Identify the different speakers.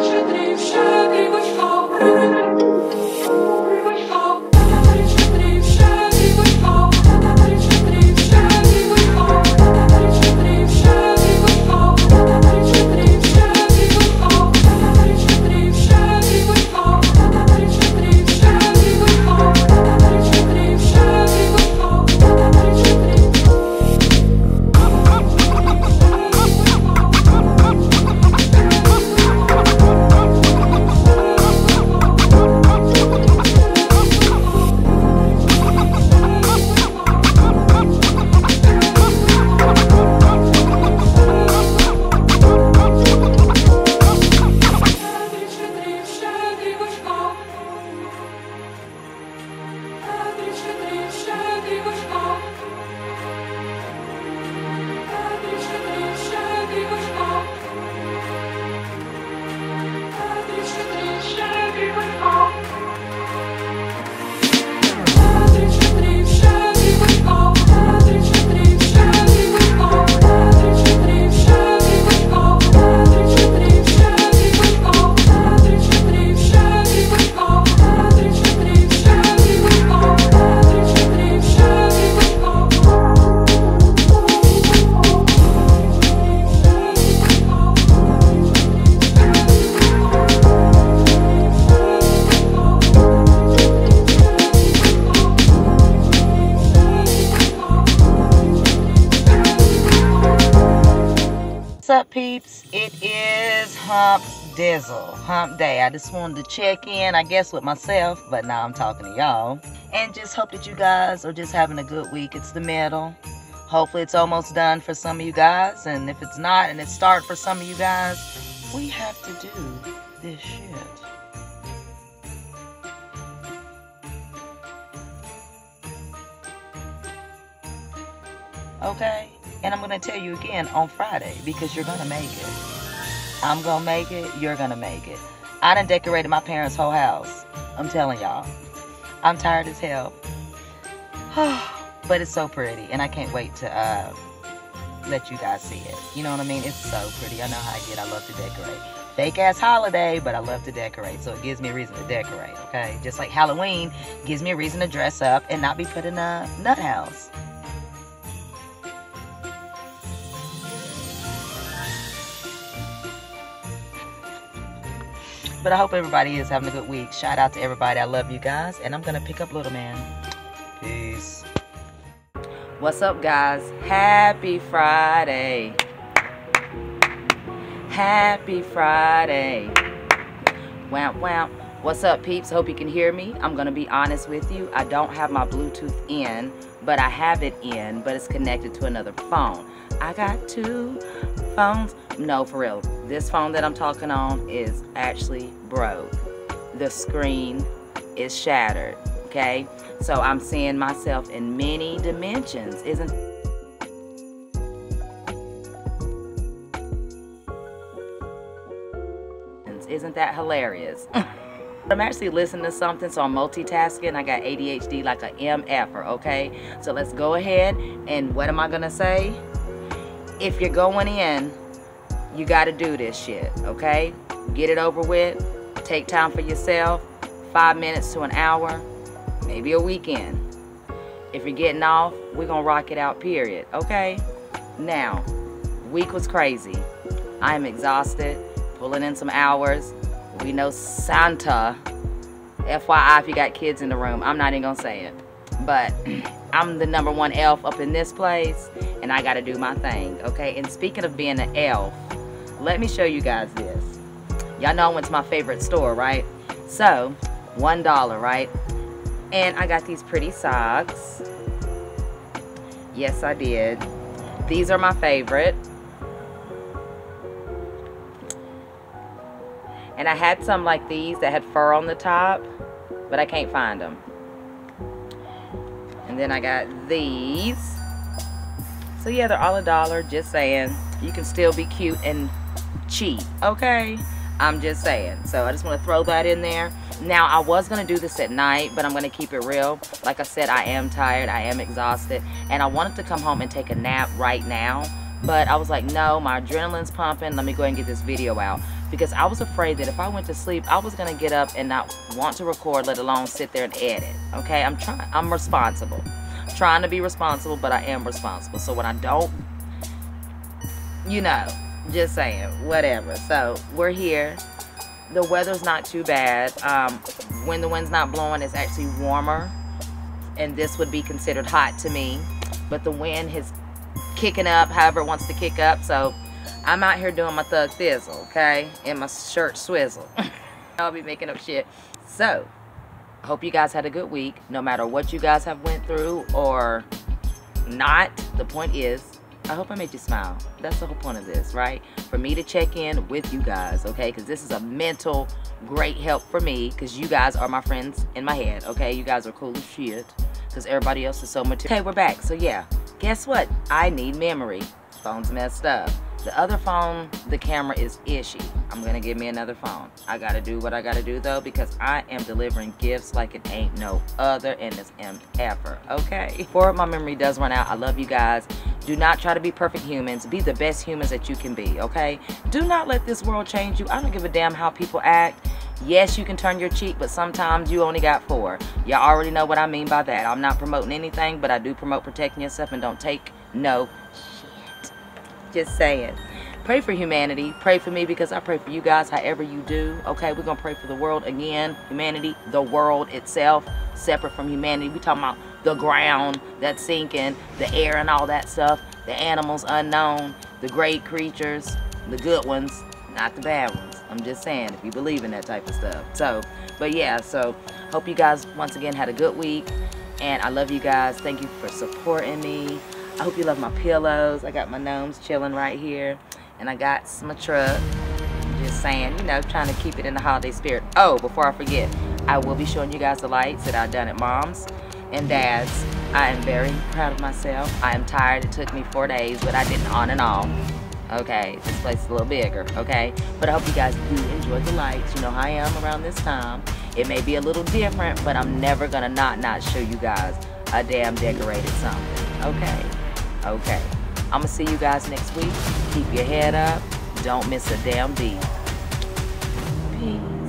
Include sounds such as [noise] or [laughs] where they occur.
Speaker 1: больше тревог. Up, peeps? It is Hump Dizzle, Hump Day. I just wanted to check in, I guess, with myself, but now I'm talking to y'all. And just hope that you guys are just having a good week. It's the middle. Hopefully, it's almost done for some of you guys. And if it's not, and it's start for some of you guys, we have to do this shit. Okay? And I'm going to tell you again on Friday because you're going to make it. I'm going to make it. You're going to make it. I done decorated my parents' whole house. I'm telling y'all. I'm tired as hell. [sighs] but it's so pretty. And I can't wait to uh, let you guys see it. You know what I mean? It's so pretty. I know how I get. I love to decorate. Fake ass holiday, but I love to decorate. So it gives me a reason to decorate, okay? Just like Halloween gives me a reason to dress up and not be put in a nut house. But I hope everybody is having a good week. Shout out to everybody. I love you guys. And I'm going to pick up Little Man. Peace. What's up, guys? Happy Friday. Happy Friday. Wamp, wamp. What's up, peeps? Hope you can hear me. I'm going to be honest with you. I don't have my Bluetooth in, but I have it in, but it's connected to another phone. I got two phones. No, for real. This phone that I'm talking on is actually broke. The screen is shattered, okay? So I'm seeing myself in many dimensions. Isn't Isn't that hilarious? [laughs] I'm actually listening to something, so I'm multitasking. I got ADHD like a MFer, okay? So let's go ahead and what am I gonna say? If you're going in you got to do this shit, okay? Get it over with. Take time for yourself. Five minutes to an hour, maybe a weekend. If you're getting off, we're going to rock it out, period, okay? Now, week was crazy. I am exhausted, pulling in some hours. We know Santa, FYI if you got kids in the room, I'm not even going to say it. But [clears throat] I'm the number one elf up in this place, and I got to do my thing, okay? And speaking of being an elf, let me show you guys this. Y'all know I went to my favorite store, right? So, one dollar, right? And I got these pretty socks. Yes, I did. These are my favorite. And I had some like these that had fur on the top, but I can't find them. And then I got these. So yeah, they're all a dollar, just saying. You can still be cute and cheap, okay? I'm just saying. So I just want to throw that in there. Now, I was going to do this at night, but I'm going to keep it real. Like I said, I am tired. I am exhausted. And I wanted to come home and take a nap right now. But I was like, no, my adrenaline's pumping. Let me go ahead and get this video out. Because I was afraid that if I went to sleep, I was going to get up and not want to record, let alone sit there and edit. Okay, I'm trying, I'm responsible. I'm trying to be responsible, but I am responsible. So when I don't, you know, just saying, whatever. So we're here. The weather's not too bad. Um, when the wind's not blowing, it's actually warmer. And this would be considered hot to me. But the wind is kicking up, however it wants to kick up. So I'm out here doing my thug thizzle, okay? And my shirt swizzle. [laughs] I'll be making up shit. So, hope you guys had a good week. No matter what you guys have went through or not, the point is, I hope I made you smile. That's the whole point of this, right? For me to check in with you guys, okay? Because this is a mental great help for me because you guys are my friends in my head, okay? You guys are cool as shit because everybody else is so much. Okay, we're back. So yeah, guess what? I need memory. Phone's messed up. The other phone, the camera is ishy. I'm gonna give me another phone. I gotta do what I gotta do though because I am delivering gifts like it ain't no other and it's ever, okay? Before my memory does run out, I love you guys. Do not try to be perfect humans. Be the best humans that you can be, okay? Do not let this world change you. I don't give a damn how people act. Yes, you can turn your cheek, but sometimes you only got four. Y'all already know what I mean by that. I'm not promoting anything, but I do promote protecting yourself and don't take no just saying. Pray for humanity. Pray for me because I pray for you guys however you do. Okay, we're going to pray for the world again. Humanity, the world itself, separate from humanity. we talking about the ground that's sinking, the air and all that stuff, the animals unknown, the great creatures, the good ones, not the bad ones. I'm just saying, if you believe in that type of stuff. So, but yeah, so hope you guys once again had a good week. And I love you guys. Thank you for supporting me. I hope you love my pillows. I got my gnomes chilling right here. And I got some truck. Just saying, you know, trying to keep it in the holiday spirit. Oh, before I forget, I will be showing you guys the lights that I've done at Mom's and Dad's. I am very proud of myself. I am tired. It took me four days, but I did it on and off. Okay, this place is a little bigger, okay? But I hope you guys do enjoy the lights. You know how I am around this time. It may be a little different, but I'm never gonna not not show you guys a damn decorated something, okay? Okay. I'm going to see you guys next week. Keep your head up. Don't miss a damn beat. Peace.